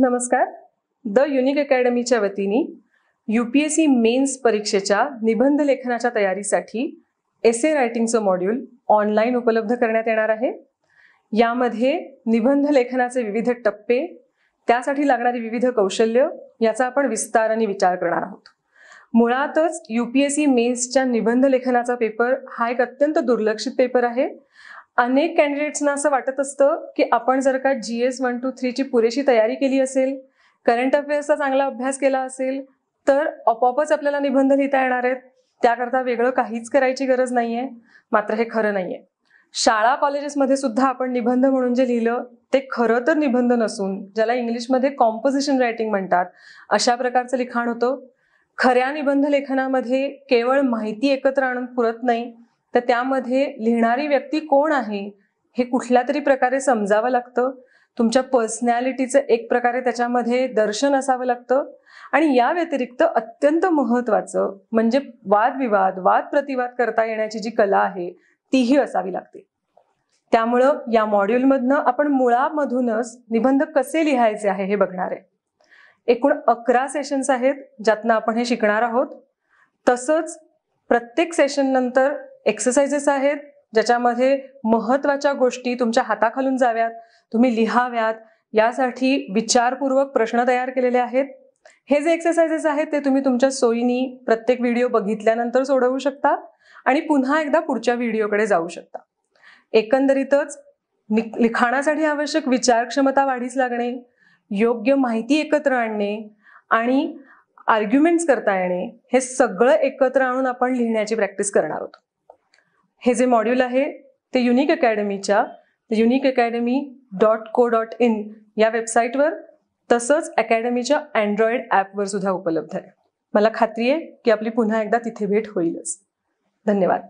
नमस्कार. The unique अकॅडमीच्या वतीने U P S C mains परीक्षेच्या निबंध लेखनाच्या तयारीसाठी एसे रायटिंगचं मॉड्यूल ऑनलाईन उपलब्ध करण्यात येणार आहे. यामध्ये निबंध लेखनाचे विविध टप्पे त्यासाठी लागणारी विविध कौशल्य याचा आपण विस्तार आणि विचार करणार आहोत. मुळातच यू पी एस सी मेन्सच्या निबंध लेखनाचा पेपर हा एक अत्यंत दुर्लक्षित पेपर आहे. अनेक कॅन्डिडेट्सना असं वाटत असतं की आपण जर का जी एस वन टू थ्रीची पुरेशी तयारी केली असेल करंट अफेअर्सचा चांगला अभ्यास केला असेल तर आपोआपच आपल्याला निबंध लिहिता येणार आहेत. त्याकरता वेगळं काहीच करायची गरज नाहीये. मात्र हे खरं नाहीये. शाळा कॉलेजेसमध्ये सुद्धा आपण निबंध म्हणून जे लिहिलं ते खरं तर निबंध नसून ज्याला इंग्लिशमध्ये कॉम्पोजिशन रायटिंग म्हणतात अशा प्रकारचं लिखाण होतं. खऱ्या निबंध लेखनामध्ये केवळ माहिती एकत्र आणून पुरत नाही तर त्यामध्ये लिहिणारी व्यक्ती कोण आहे हे कुठल्या तरी प्रकारे समजावं लागतं. तुमच्या पर्सनॅलिटीचं एक प्रकारे त्याच्यामध्ये दर्शन असावं लागतं. आणि या व्यतिरिक्त अत्यंत महत्वाचं म्हणजे वादविवाद वाद प्रतिवाद करता येण्याची जी कला आहे तीही असावी लागते. त्यामुळं या मॉड्यूलमधनं आपण मुळामधूनच निबंध कसे लिहायचे आहे हे बघणार आहे. एकूण अकरा सेशन्स आहेत ज्यातनं आपण हे शिकणार आहोत. तसंच प्रत्येक सेशन नंतर एक्सरसाइजेस आहेत ज्याच्यामध्ये महत्त्वाच्या गोष्टी तुमच्या हाताखालून जाव्यात तुम्ही लिहाव्यात यासाठी विचारपूर्वक प्रश्न तयार केलेले आहेत. हे जे एक्सरसाइजेस आहेत ते तुम्ही तुमच्या सोयीनी प्रत्येक व्हिडिओ बघितल्यानंतर सोडवू शकता आणि पुन्हा एकदा पुढच्या व्हिडिओकडे जाऊ शकता. एकंदरीतच लिखाणासाठी आवश्यक विचारक्षमता वाढीस लागणे योग्य माहिती एकत्र आणणे आणि आर्ग्युमेंट्स करता येणे हे सगळं एकत्र आणून आपण लिहिण्याची प्रॅक्टिस करणार आहोत हे जे मॉड्यूल आहे ते unique अकॅडमीच्या unique academy dot co dot in या वेबसाईटवर तसंच अकॅडमीच्या अँड्रॉइड ॲपवर सुद्धा उपलब्ध आहे. मला खात्री आहे की आपली पुन्हा एकदा तिथे भेट होईलच. धन्यवाद.